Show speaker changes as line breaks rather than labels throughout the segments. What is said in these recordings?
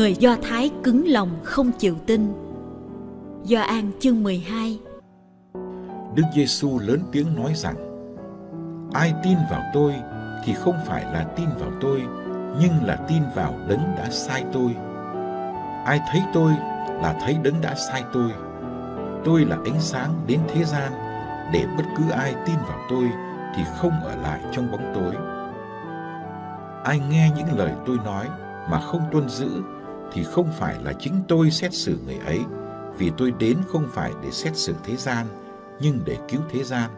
người Do Thái cứng lòng không chịu tin. Do An chương 12
Đức Giêsu lớn tiếng nói rằng: Ai tin vào tôi thì không phải là tin vào tôi, nhưng là tin vào đấng đã sai tôi. Ai thấy tôi là thấy đấng đã sai tôi. Tôi là ánh sáng đến thế gian để bất cứ ai tin vào tôi thì không ở lại trong bóng tối. Ai nghe những lời tôi nói mà không tuân giữ thì không phải là chính tôi xét xử người ấy, vì tôi đến không phải để xét xử thế gian, nhưng để cứu thế gian.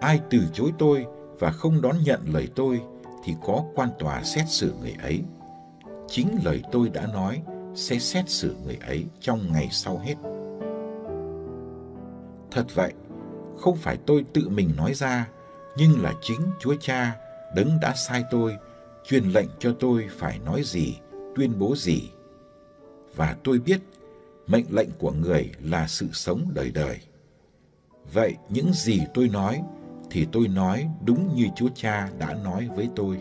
Ai từ chối tôi và không đón nhận lời tôi thì có quan tòa xét xử người ấy. Chính lời tôi đã nói sẽ xét xử người ấy trong ngày sau hết. Thật vậy, không phải tôi tự mình nói ra, nhưng là chính Chúa Cha đấng đã sai tôi, truyền lệnh cho tôi phải nói gì, tuyên bố gì. Và tôi biết mệnh lệnh của người là sự sống đời đời. Vậy những gì tôi nói thì tôi nói đúng như Chúa Cha đã nói với tôi.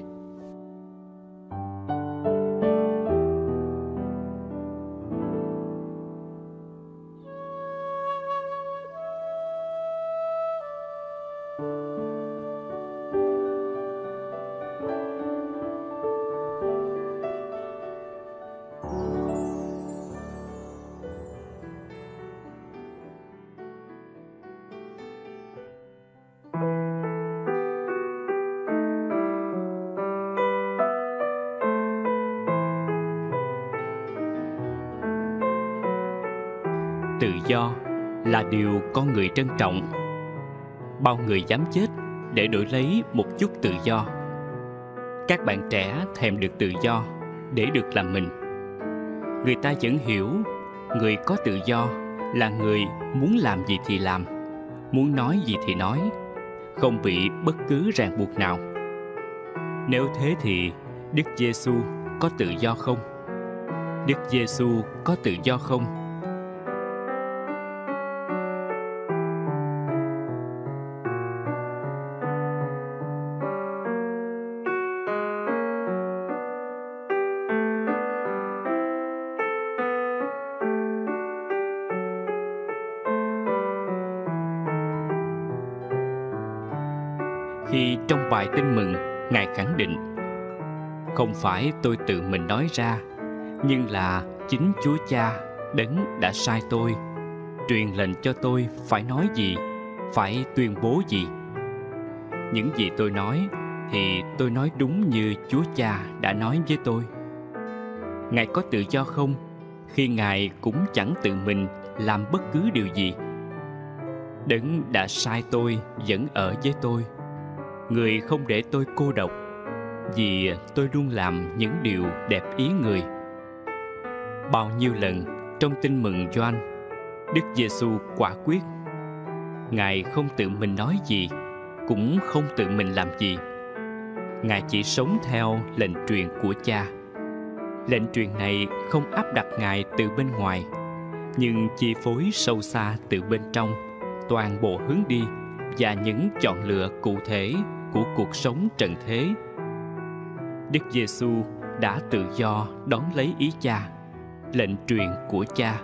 Do là điều con người trân trọng. Bao người dám chết để đổi lấy một chút tự do. Các bạn trẻ thèm được tự do để được làm mình. Người ta vẫn hiểu người có tự do là người muốn làm gì thì làm, muốn nói gì thì nói, không bị bất cứ ràng buộc nào. Nếu thế thì đức giêsu có tự do không? Đức giêsu có tự do không? Khi trong bài tin mừng, ngài khẳng định, không phải tôi tự mình nói ra, nhưng là chính chúa cha đấng đã sai tôi. Truyền lệnh cho tôi phải nói gì, phải tuyên bố gì? Những gì tôi nói thì tôi nói đúng như chúa cha đã nói với tôi. Ngài có tự do không? Khi ngài cũng chẳng tự mình làm bất cứ điều gì. Đấng đã sai tôi vẫn ở với tôi người không để tôi cô độc, vì tôi luôn làm những điều đẹp ý người. Bao nhiêu lần trong tin mừng Gioan, Đức Giêsu quả quyết, Ngài không tự mình nói gì, cũng không tự mình làm gì. Ngài chỉ sống theo lệnh truyền của cha. Lệnh truyền này không áp đặt Ngài từ bên ngoài, Nhưng chi phối sâu xa từ bên trong, Toàn bộ hướng đi và những chọn lựa cụ thể của cuộc sống trần thế. Đức Giêsu đã tự do đón lấy ý cha, lệnh truyền của cha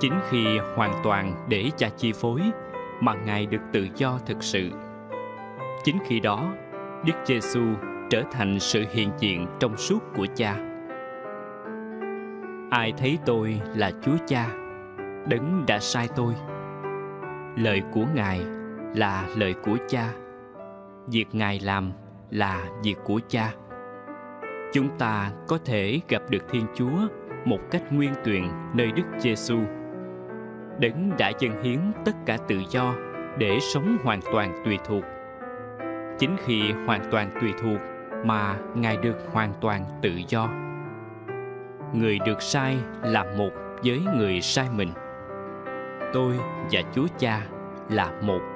chính khi hoàn toàn để cha chi phối mà ngài được tự do thực sự. Chính khi đó, đức giêsu trở thành sự hiện diện trong suốt của cha. Ai thấy tôi là chúa cha, đấng đã sai tôi. Lời của ngài là lời của cha. Việc ngài làm là việc của cha. Chúng ta có thể gặp được thiên chúa một cách nguyên tuyền nơi đức giêsu đấng đã dâng hiến tất cả tự do để sống hoàn toàn tùy thuộc. Chính khi hoàn toàn tùy thuộc mà ngài được hoàn toàn tự do. Người được sai là một với người sai mình. Tôi và Chúa Cha là một.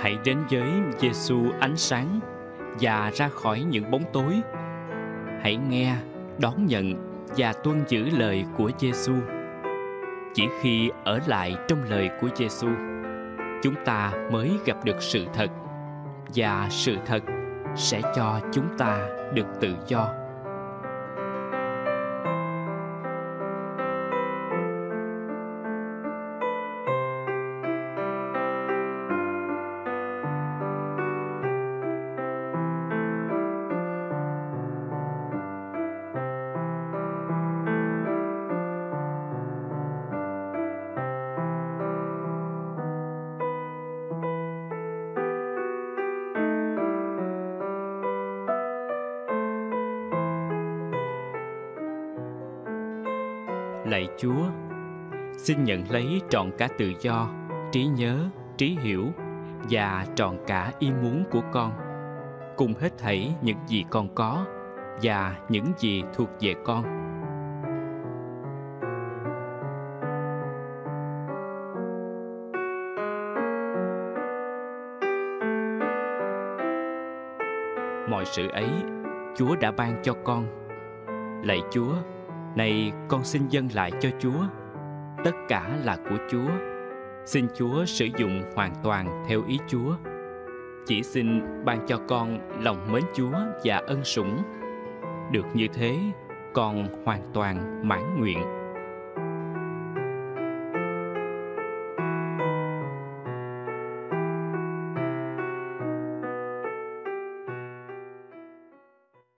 Hãy đến với Giêsu ánh sáng và ra khỏi những bóng tối. Hãy nghe, đón nhận và tuân giữ lời của Giêsu. Chỉ khi ở lại trong lời của Giêsu, chúng ta mới gặp được sự thật và sự thật sẽ cho chúng ta được tự do. Lạy Chúa, xin nhận lấy trọn cả tự do, trí nhớ, trí hiểu và trọn cả ý muốn của con, cùng hết thảy những gì con có và những gì thuộc về con. Mọi sự ấy Chúa đã ban cho con. Lạy Chúa, này con xin dâng lại cho Chúa. Tất cả là của Chúa. Xin Chúa sử dụng hoàn toàn theo ý Chúa. Chỉ xin ban cho con lòng mến Chúa và ân sủng. Được như thế, con hoàn toàn mãn nguyện.